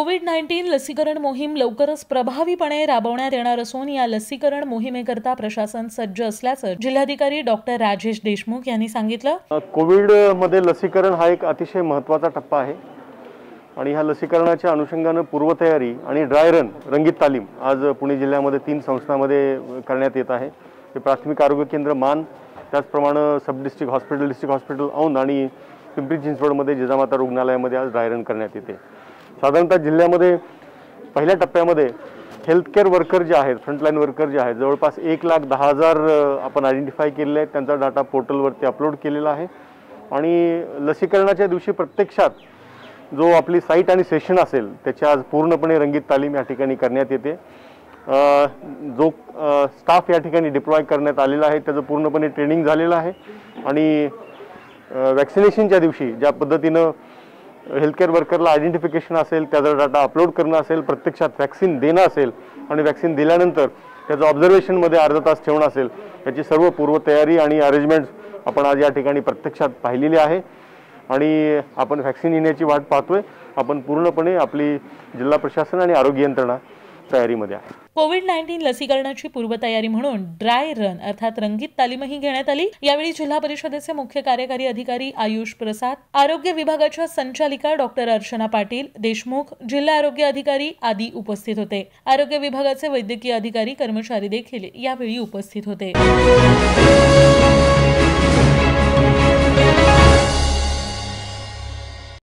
Covid nineteen लसीकरण मोहीम लवकरच प्रभावीपणे राबवण्यात येणार असून या लसीकरण मोहिमेकरता प्रशासन सज्ज असल्याचं जिल्हाधिकारी डॉक्टर राजेश देशमुख यांनी सांगितलं. कोविडमध्ये लसीकरण हा एक अतिशय महत्त्वाचा टप्पा आहे. आणि ह्या लसीकरणाच्या अनुषंगानं पूर्वतयारी आणि ड्राय रन रंगीत तालीम आज पुणे जिल्ह्यामध्ये तीन संस्थांमध्ये करण्यात येत आहे. ते प्राथमिक आरोग्य केंद्र मान त्याचप्रमाणे sub district hospital district hospital Aundh आणि पिंपरी चिंचवडमध्ये जिजामाता रुग्णालयामध्ये आज ड्राय रन करण्यात येते. साधारणतः जिल्ह्यामध्ये पहिल्या टप्प्यामध्ये हेल्थकेअर वर्कर जे आहेत फ्रंटलाईन वर्कर जे आहेत जवळपास एक लाख दहा हजार आपण आयडेंटिफाय केलेले आहेत. त्यांचा डाटा पोर्टलवरती अपलोड केलेला आहे. आणि लसीकरणाच्या दिवशी प्रत्यक्षात जो आपली साईट आणि सेशन असेल त्याची आज पूर्णपणे रंगीत तालीम या ठिकाणी करण्यात येते. जो स्टाफ या ठिकाणी डिप्लॉय करण्यात आलेला आहे त्याचं पूर्णपणे ट्रेनिंग झालेलं आहे. आणि वॅक्सिनेशनच्या दिवशी ज्या पद्धतीनं हेल्थकेअर वर्करला आयडेंटिफिकेशन असेल त्याचा डाटा अपलोड करणं असेल प्रत्यक्षात वॅक्सिन देणं असेल आणि वॅक्सिन दिल्यानंतर त्याचं ऑब्झर्वेशनमध्ये अर्धा तास ठेवणं असेल याची सर्व पूर्वतयारी आणि अरेंजमेंट्स आपण आज या ठिकाणी प्रत्यक्षात पाहिलेली आहे. आणि आपण व्हॅक्सिन येण्याची वाट पाहतोय. आपण पूर्णपणे आपली जिल्हा प्रशासन आणि आरोग्य यंत्रणा तयारीमध्ये आहे. कोविड नाईन्टीन लसीकरणाची पूर्वतयारी म्हणून ड्राय रन अर्थात रंगीत तालीमही घेण्यात आली. यावेळी जिल्हा परिषदेचे मुख्य कार्यकारी अधिकारी आयुष प्रसाद आरोग्य विभागाच्या संचालिका डॉक्टर अर्चना पाटील देशमुख जिल्हा आरोग्य अधिकारी आदी उपस्थित होते. आरोग्य विभागाचे वैद्यकीय अधिकारी कर्मचारी देखील यावेळी उपस्थित होते.